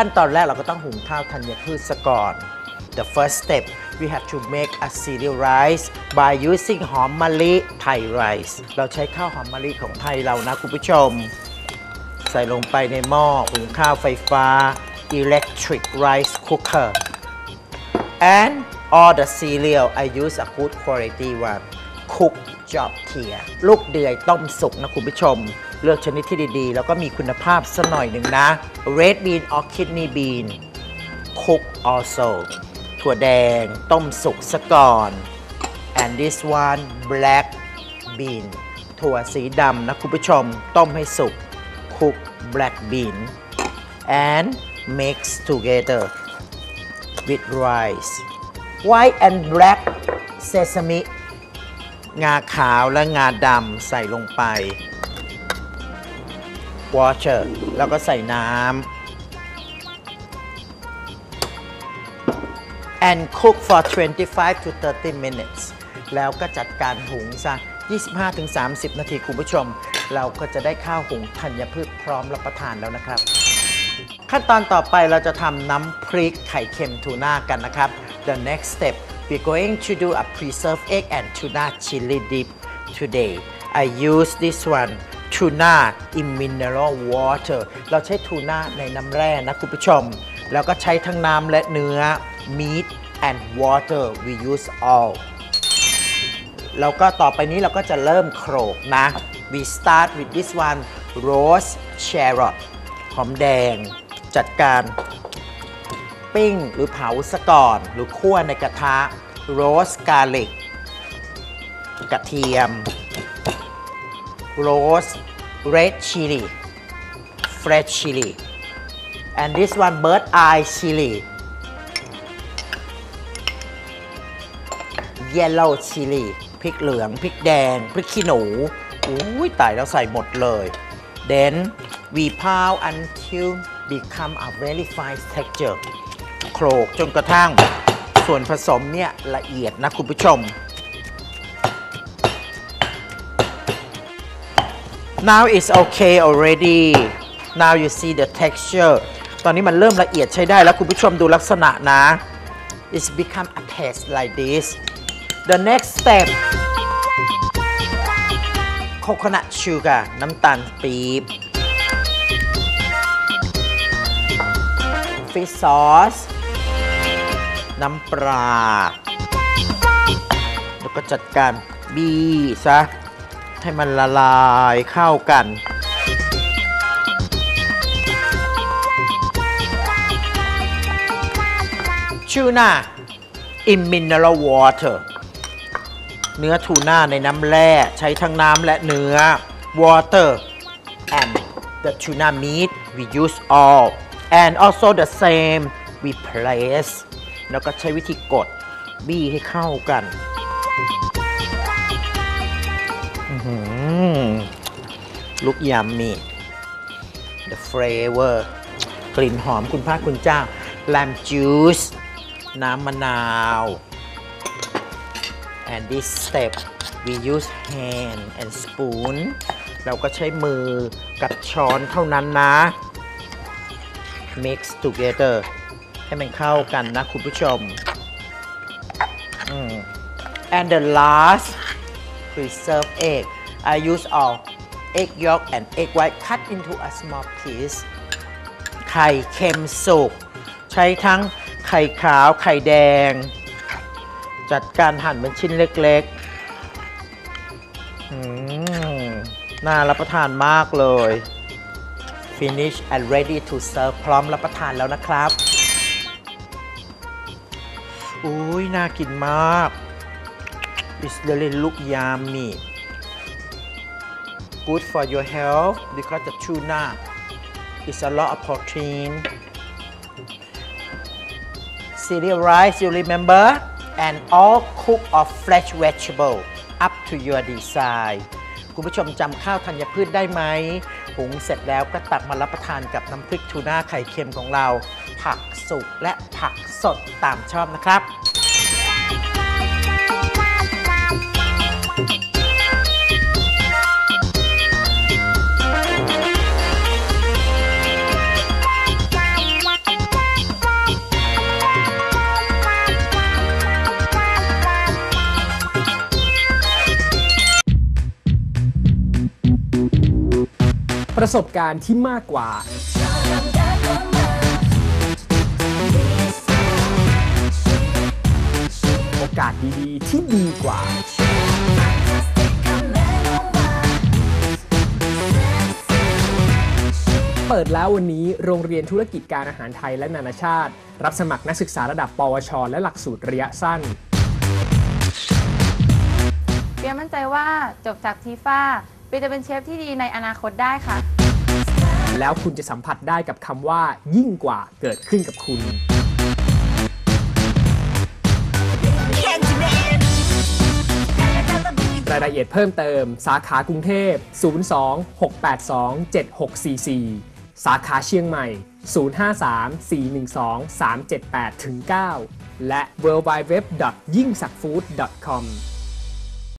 ขั้นตอนแรกเราก็ต้องหุงข้าวธัญพืชซะก่อน The first step we have to make a cereal rice by using หอมมะลิ Thai rice เราใช้ข้าวหอมมะลิของไทยเรานะคุณผู้ชม ใส่ลงไปในหม้อหุงข้าวไฟฟ้า electric rice cooker and all the cereal I use a good quality one cook job here ลูกเดือยต้มสุกนะคุณผู้ชม เลือกชนิดที่ดีๆ แล้วก็มีคุณภาพสักหน่อยหนึ่งนะ red bean or kidney bean cook also ถั่วแดงต้มสุกซะก่อน and this one black bean ถั่วสีดำนะคุณผู้ชม ต้มให้สุก cook black bean and mix together with rice white and black sesame งาขาวและงาดำใส่ลงไป water แล้วก็ใส่น้ำ and cook for 25 to 30 minutes แล้วก็จัดการหุงซะ 25-30 นาทีคุณผู้ชม เราก็จะได้ข้าวหุงธัญพืชพร้อมรับประทานแล้วนะครับ ขั้นตอนต่อไปเราจะทำน้ำพริกไข่เค็มทูน่ากันนะครับ The next step we're going to do a preserved egg and tuna chili dip today I use this one tuna in mineral water เราใช้ทูน่าในน้ำแร่นะคุณผู้ชม แล้วก็ใช้ทั้งน้ำและเนื้อ meat and water we use all แล้วก็ต่อไปนี้เราก็จะเริ่มโขลกนะ we start with this one roast carrot หอมแดง จัดการ ปิ้ง หรือเผาซะก่อน หรือคั่วในกระทะ roast garlic กระเทียม roast red chili fresh chili and this one bird eye chili yellow chili พริกเหลืองพริกแดง พริกขี้หนูอุ้ยตายแล้วใส่หมดเลย then we pound until become a very fine texture โขลกจนกระทั่งส่วนผสมเนี่ยละเอียดนะคุณผู้ชม now it's okay already now you see the texture ตอนนี้มันเริ่มละเอียดใช้ได้แล้วคุณผู้ชมดูลักษณะนะ it's become a paste like this the next step coconut sugar น้ำตาลปี๊บ fish sauce น้ำปลา แล้วก็จัดการบี้ซะ ให้มันละลายเข้ากันชูน่า in mineral water เนื้อทูน่าในน้ำแร่ใช้ทั้งน้ำและเนื้อ water and the tuna meat we use all and also the same we place แล้วก็ใช้วิธีกดบี้ให้เข้ากันลุกยำมี the flavor กลิ่นหอมคุณพระคุณเจ้า lime juice น้ำมะนาว and this step we use hand and spoon เราก็ใช้มือกับช้อนเท่านั้นนะ mix together ให้มันเข้ากันนะคุณผู้ชมอืม and the last preserved egg I use all egg yolk and egg white cut into a small piece ไข่เค็มสุก ใช้ทั้งไข่ขาวไข่แดง จัดการหั่นเป็นชิ้นเล็กๆน่ารับประทานมากเลย finish and ready to serve พร้อมรับประทานแล้วนะครับ อุ้ยน่ากินมาก It's really look yummy good for your health because the tuna is a lot of protein cereal rice you remember and all cook of fresh vegetable up to your design คุณผู้ชมจำข้าวธัญพืชได้ไหม หุงเสร็จแล้วก็ตักมารับประทานกับน้ำพริกทูน่าไข่เค็มของเรา ผักสุกและผักสดตามชอบนะครับ ประสบการณ์ที่มากกว่า อกาสดีๆ ที่ดีกว่าเปิดแล้ววันนี้โรงเรียนธุรกิจการอาหารไทยและนานาชาติ รับสมัครนักศึกษาระดับ ปวช และหลักสูตรระยะสั้น เปียมั่นใจว่าจบจากทีฟ้าเปียจะเป็นเชฟที่ดีในอนาคตได้ค่ะ แล้วคุณจะสัมผัสได้กับคำว่า ยิ่งกว่าเกิดขึ้นกับคุณายละเอียดเพิ่มเติม สาขากรุงเทพ 02-682-7644 สาขาเชียงใหม่ 053-412-378-9 และ w w w y i n g s a k f o o d c o m